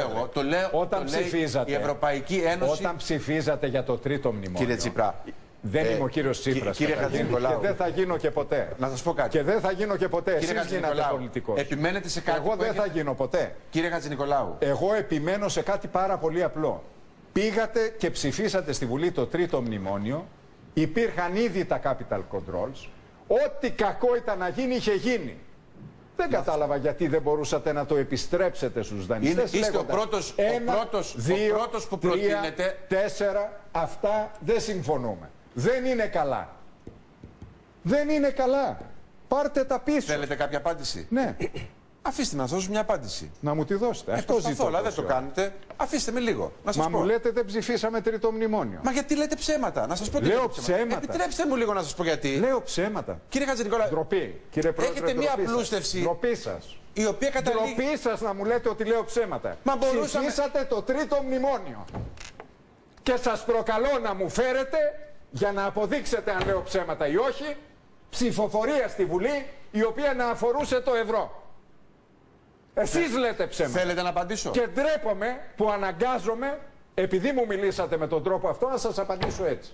Εγώ, το λέω, Όταν το λέει ψηφίζατε, η Ευρωπαϊκή Ένωση. Όταν ψηφίζατε για το τρίτο μνημόνιο. Κύριε Τσίπρα, Δεν ε, είμαι ο κύριος κυ- Τσίπρας. κύριε Χατζηνικολάου. Και δεν θα γίνω και ποτέ. να σας πω κάτι. Και δεν θα γίνω και ποτέ. Κύριε Εσείς γίνατε Χατζηνικολάου, πολιτικός. επιμένετε σε κάτι Εγώ που δεν έχετε- θα γίνω ποτέ. Κύριε Χατζηνικολάου, Εγώ επιμένω σε κάτι πάρα πολύ απλό. Πήγατε και ψηφίσατε στη Βουλή το τρίτο μνημόνιο. Υπήρχαν ήδη τα capital controls. Ό,τι κακό ήταν να γίνει, είχε γίνει. Δεν κατάλαβα γιατί δεν μπορούσατε να το επιστρέψετε στους δανειστές. Είναι- είστε ο λέγοντας, πρώτος- ο ένα, πρώτος- ο δύο, πρώτος που τρία, προτείνετε. Τέσσερα, αυτά δεν συμφωνούμε. Δεν είναι καλά. Δεν είναι καλά. Πάρτε τα πίσω. θέλετε κάποια απάντηση; Ναι, Αφήστε με να σα δώσω μια απάντηση. να μου τη δώσετε. Ε, Αυτό προσπαθώ, ζητώ. αλλά δεν τόση το ώρα. κάνετε. Αφήστε με λίγο. Να σας Μα πω. μου λέτε δεν ψηφίσαμε τρίτο μνημόνιο. Μα γιατί λέτε ψέματα. Να σας πω τι Λέω λέτε ψέματα. Επιτρέψτε μου λίγο να σας πω γιατί. Λέω ψέματα. Κύριε Χατζηνικολάου, Ντροπή. Κύριε Πρόεδρε, Έχετε μία ντροπή σας. απλούστευση. Ντροπή σας. η οποία καταλήγει. Ντροπή σας να μου λέτε ότι λέω ψέματα. Μα μπορούσαμε- Ψηφίσατε το τρίτο μνημόνιο. Και σας προκαλώ να μου φέρετε για να αποδείξετε αν λέω ψέματα ή όχι ψηφοφορία στη Βουλή η οποία να αφορούσε το ευρώ. Εσείς λέτε ψέματα. Θέλετε να απαντήσω; Και ντρέπομαι που αναγκάζομαι, επειδή μου μιλήσατε με τον τρόπο αυτό, να σας απαντήσω έτσι.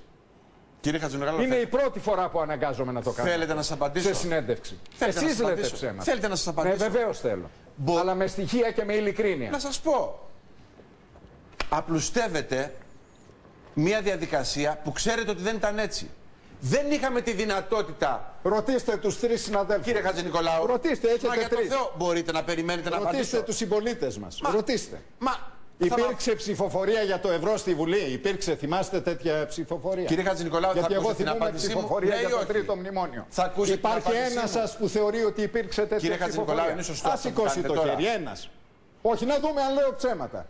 Κύριε Χατζηνικολάου, Είναι η πρώτη φορά που αναγκάζομαι να το κάνω. Θέλετε να σας απαντήσω; Σε συνέντευξη. Θέλετε να Εσείς σας λέτε απαντήσω; ψέματα. Θέλετε να σας Ναι, απαντήσω. βεβαίως θέλω. Μπο- Αλλά με στοιχεία και με ειλικρίνεια. Να σας πω. Απλουστεύετε μια διαδικασία που ξέρετε ότι δεν ήταν έτσι. Δεν είχαμε τη δυνατότητα, Ρωτήστε τους τρεις συναδέλφους. κύριε Χατζηνικολάου. Ρωτήστε, έχετε Μα για το τρεις. Θεό μπορείτε να περιμένετε να Ρωτήστε απαντήσω. τους συμπολίτες μας. Μα- Ρωτήστε. Μα, θα Υπήρξε ψηφοφορία για το ευρώ στη Βουλή; Υπήρξε, θυμάστε τέτοια ψηφοφορία; Κύριε Χατζηνικολάου, θα Γιατί εγώ ακούσετε την θυμούμαι απάντησή μου; ψηφοφορία Ναι για ή το όχι; τρίτο μνημόνιο. Θα ακούσετε την Υπάρχει απάντησή ένας μου. σα που θεωρεί ότι υπήρξε τέτοια Κύριε Χατζηνικολάου, ψηφοφορία. είναι σωστό Α αυτό που σηκώσει κάνετε το τώρα. χέρι, ένας. Όχι, να δούμε αν λέω ψέματα.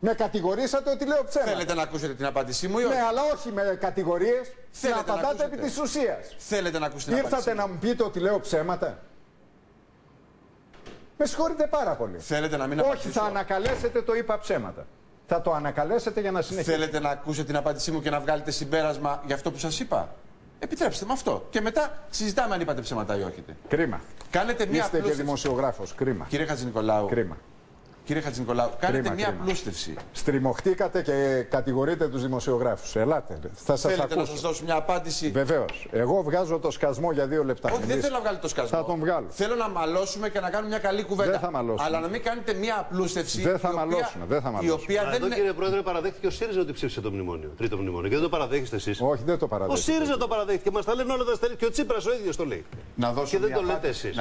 Με κατηγορήσατε ότι λέω ψέματα. Θέλετε να ακούσετε την απάντησή μου ή όχι; Ναι, αλλά όχι με κατηγορίες. Να Θέλετε να απαντάτε ακούσετε. επί της ουσίας. Θέλετε να ακούσετε την απάντησή Ήρθατε μου. να μου πείτε ότι λέω ψέματα; Με συγχωρείτε πάρα πολύ. Θέλετε να μην Όχι, απαντήσω. θα ανακαλέσετε το είπα ψέματα. Θα το ανακαλέσετε για να συνεχίσετε. Θέλετε να ακούσετε την απάντησή μου και να βγάλετε συμπέρασμα για αυτό που σας είπα; Επιτρέψτε με αυτό. Και μετά συζητάμε αν είπατε ψέματα ή όχι. Κρίμα. Κάνετε μια Είστε και απλούστευση. δημοσιογράφος. Κρίμα. Κύριε Χατζηνικολάου, Κρίμα. Κύριε Χατζηνικολάου, κάνετε Κρίμα, μια κρίμα. απλούστευση. Στριμωχτήκατε και κατηγορείτε τους δημοσιογράφους. Ελάτε. Θα σας Θέλετε να ακούσω. σας δώσω μια απάντηση; Βεβαίως. Εγώ βγάζω το σκασμό για δύο λεπτά. Όχι, δεν Μιλήστε. θέλω να βγάλετε το σκασμό. Θα τον βγάλω. Θέλω να μαλώσουμε και να κάνουμε μια καλή κουβέντα. Δεν θα μαλώσουμε. Αλλά να μην κάνετε μια απλούστευση. Δεν θα η οποία- μαλώσουμε, δεν θα Η μαλώσουμε. οποία Μα δεν εδώ είναι. κύριε Πρόεδρε παραδέχτηκε ο ΣΥΡΙΖΑ ότι ψήφισε το μνημόνιο, τρίτο μνημόνιο. Και δεν το παραδέχεστε εσείς. Όχι, δεν το Ο παραδέχομαι. ΣΥΡΙΖΑ το παραδέχτηκε. Μας τα λένε όλα τα στέλνει. Και ο Τσίπρας ο ίδιος το λέει. Να δώσω Και δεν μια το λέτε απάντηση.